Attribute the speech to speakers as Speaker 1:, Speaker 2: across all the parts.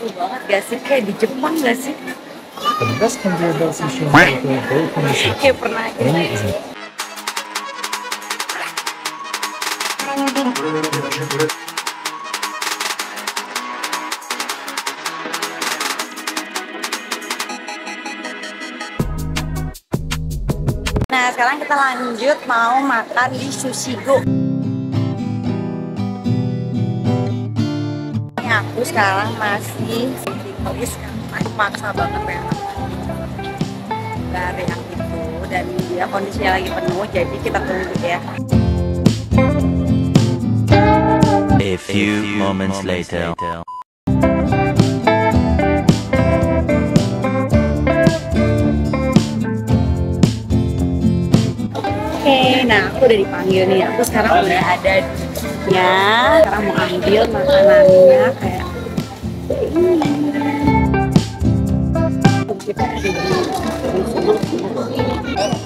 Speaker 1: seru banget gak sih? Kayak di Jepang gak sih?
Speaker 2: The best sushi Tokyo, very convenient.
Speaker 1: Kayak pernah
Speaker 2: easy.
Speaker 1: Nah, sekarang kita lanjut mau makan di Sushigo. Ini aku sekarang masih tulis karena maksa banget ya. Dari yang itu dan dia kondisinya lagi penuh, jadi kita tunggu ya.
Speaker 3: A few moments later.
Speaker 1: Oke, nah aku udah dipanggil nih. Aku sekarang udah ada ya. Sekarang mau ambil makanannya kayak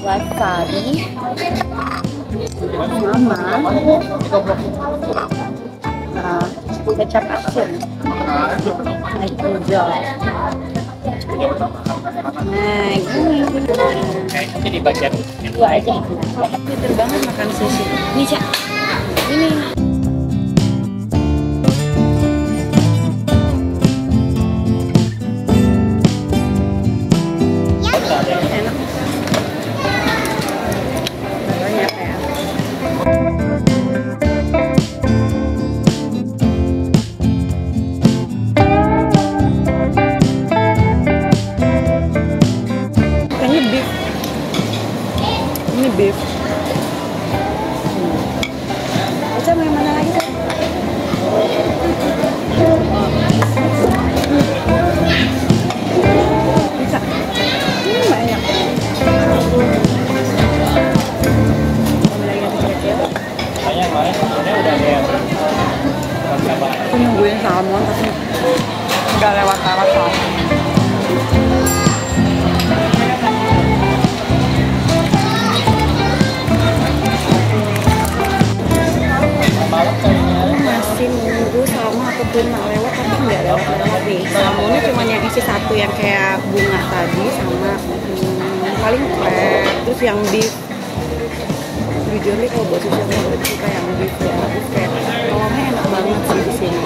Speaker 1: wasabi sama uh, kecap asin. Nah, itu Nah, gini.
Speaker 2: Ini bagian
Speaker 1: Dua aja. Banget makan sushi. Nih, Cak. Ini. Beef. Bisa mau yang mana lagi? Bisa. Banyak.
Speaker 2: Kayaknya kemarin udah ada yang?
Speaker 1: Aku nungguin salmon tapi udah lewat-lewat salmon. Paling crab terus yang beef. Jujur nih kalau buat sushi aku lebih suka yang beef ya. Kayak kolomnya enak banget sih di sini.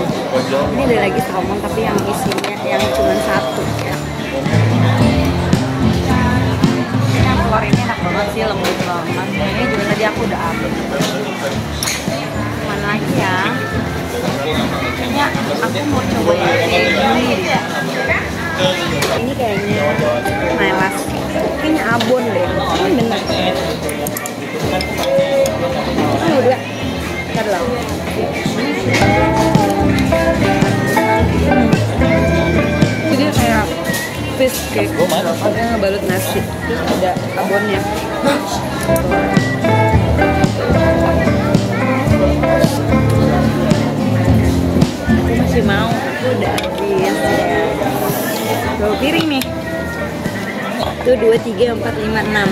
Speaker 1: Ini ada lagi salmon tapi yang isinya yang cuma satu ya. Ini telur ini enak banget sih, lembut banget. Ini juga tadi aku udah ambil. Mana lagi ya? Kayaknya aku mau coba kayak Lah. Jadi kayak fish cake. Ada ngebalut nasi. Terus ada abonnya. Aku masih mau. Aku udah habis ya. Dua piring nih. Dua, tiga, empat, lima, enam,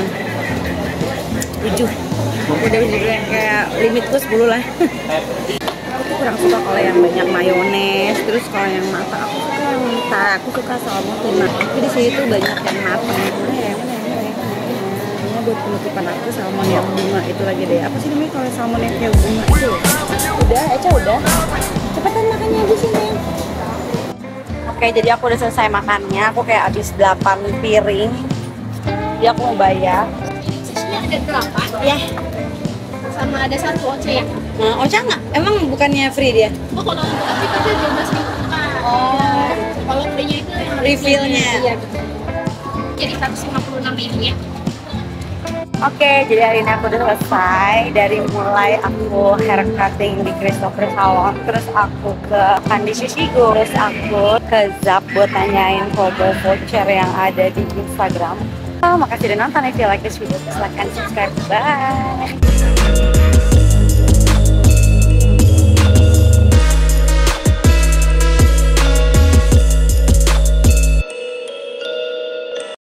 Speaker 1: tujuh. Udah udah kayak limitku sepuluh lah. aku tuh kurang suka kalau yang banyak mayones terus kalau yang matang aku suka yang mentah aku suka salmon tuna tapi di sini tuh banyak yang matang mana ya mana ya ya ini buat penutupan aku salmon yang bunga itu lagi deh apa sih namanya kalau salmon yang kayak bunga itu udah Eca udah cepetan makannya di sini Oke, jadi aku udah selesai makannya. Aku kayak habis 8 piring. Jadi aku mau bayar.
Speaker 4: Sushinya ada berapa?
Speaker 1: Ya,
Speaker 4: Sama ada satu oce ya?
Speaker 1: nah, Ocha nggak? Emang bukannya free dia?
Speaker 4: Oh kalau untuk tapi itu dua belas ribu kan?
Speaker 1: Oh,
Speaker 4: Kalau free-nya itu yang
Speaker 1: Refill-nya.
Speaker 4: Iya. Jadi 156 ribu ya?
Speaker 1: Oke, jadi hari ini aku udah selesai dari mulai aku hair cutting di Christopher Salon, terus aku ke Kandi Shishigo, terus aku ke Zap buat tanyain kode voucher yang ada di Instagram. Makasih udah nonton. If you like this video, and subscribe. Bye!